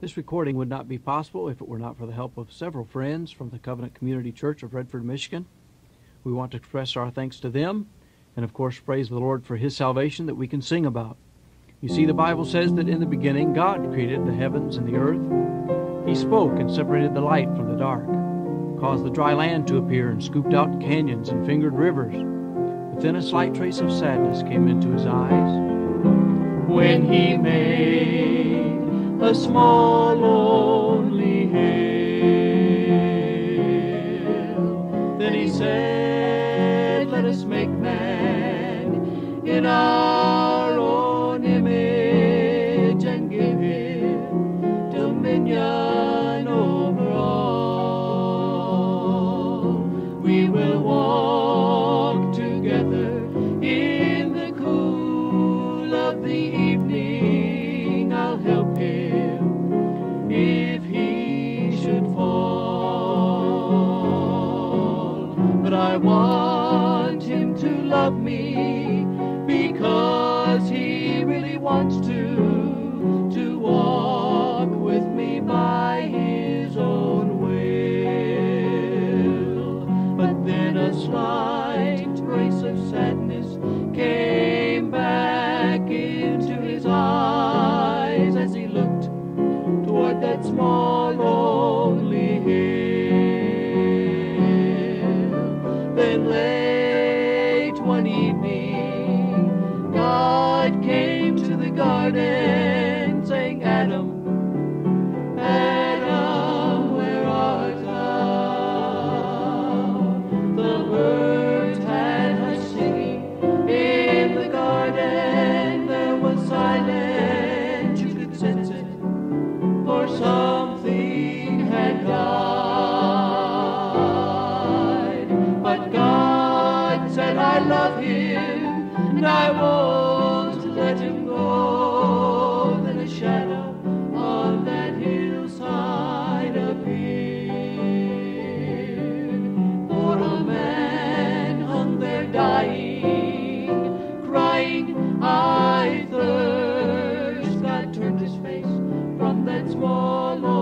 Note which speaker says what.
Speaker 1: This recording would not be possible if it were not for the help of several friends from the Covenant Community Church of Redford, Michigan. We want to express our thanks to them and, of course, praise the Lord for His salvation that we can sing about. You see, the Bible says that in the beginning God created the heavens and the earth. He spoke and separated the light from the dark, caused the dry land to appear, and scooped out canyons and fingered rivers. But then a slight trace of sadness came into his eyes when he made a small I want him to love me because he really wants to, late one love him, and I won't let him go. Then a shadow on that hillside appeared. Poor old man hung there dying, crying, I thirst. God turned his face from that small.